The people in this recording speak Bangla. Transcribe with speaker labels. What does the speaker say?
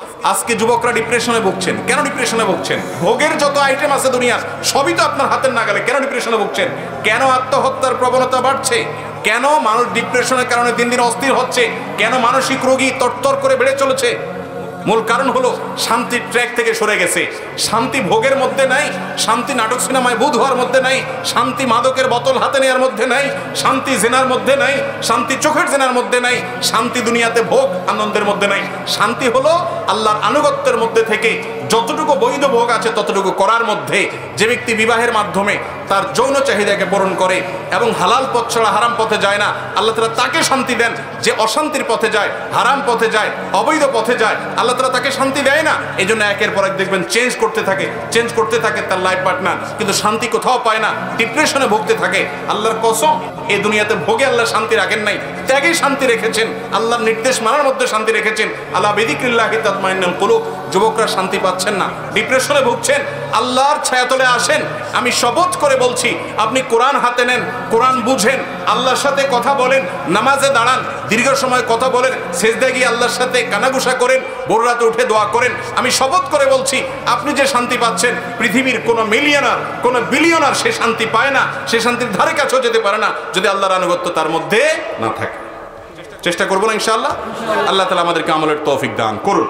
Speaker 1: আজকে যুবকরা ডিপ্রেশনে ভুগছেন। কেন ডিপ্রেশনে ভুগছেন? ভোগের যত আইটেম আছে দুনিয়ার, সবই তো আপনার হাতের নাগালে। কেন ডিপ্রেশনে ভুগছেন? কেন আত্মহত্যার প্রবণতা বাড়ছে? কেন মানুষ ডিপ্রেশনের কারণে দিন দিন অস্থির হচ্ছে? কেন মানসিক রোগী তরতর করে বেড়ে চলেছে? মূল কারণ হলো শান্তির ট্র্যাক থেকে সরে গেছে। শান্তি ভোগের মধ্যে নাই, শান্তি নাটক সিনেমায় বুধ হওয়ার মধ্যে নাই, শান্তি মাদকের বোতল হাতে নেওয়ার মধ্যে নাই, শান্তি জেনার মধ্যে নাই, শান্তি চোখের জেনার মধ্যে নাই, শান্তি দুনিয়াতে ভোগ আনন্দের মধ্যে নাই। শান্তি হলো আল্লাহর আনুগত্যের মধ্যে থেকে যতটুকু বৈধ ভোগ আছে ততটুকু করার মধ্যে। যে ব্যক্তি বিবাহের মাধ্যমে তার যৌন চাহিদাকে পূরণ করে এবং হালাল পথ ছাড়া হারাম পথে যায় না। আল্লাহ তালা তাকে শান্তি দেন যে অশান্তির পথে যায়, হারাম পথে যায়, অবৈধ পথে যায়। আল্লাহ তালা তাকে শান্তি দেয় না। এই জন্য একের পর এক দেখবেন চেঞ্জ করতে থাকে চেঞ্জ করতে থাকে তার লাইফ পার্টনার কিন্তু শান্তি কোথাও পায় না ডিপ্রেশনে ভুগতে থাকে। আল্লাহর কসম, এই দুনিয়াতে ভোগে আল্লাহ শান্তি রাখেন নাই, ত্যাগেই শান্তি রেখেছেন। আল্লাহর নির্দেশ মানার মধ্যে শান্তি রেখেছেন। আল্লাহ বেদিক্রিল্লাহি তাতমাইনুল কুলুব। যুবকরা শান্তি পাচ্ছেন না ডিপ্রেশনে ভুগছেন। আল্লাহর ছায়াতলে আসেন, আমি শপথ করে বলছি, আপনি কোরআন হাতে নেন, কোরআন বুঝেন, আল্লাহর সাথে কথা বলেন, নামাজে দাঁড়ান, দীর্ঘ সময় কথা বলেন শেষদা গিয়ে আল্লাহর সাথে কানাগুসা করেন রাতে উঠে দোয়া করেন, আমি শপথ করে বলছি, আপনি যে শান্তি পাচ্ছেন, পৃথিবীর কোনো মিলিয়নার, কোনো বিলিয়নার সে শান্তি পায় না, সে শান্তির ধারে কাছেও যেতে পারে না, যদি আল্লাহর আনুগত্য তার মধ্যে না থাকে। চেষ্টা করব না ইনশাআল্লাহ? আল্লাহ তালা আমাদেরকে আমলের তৌফিক দান করুন।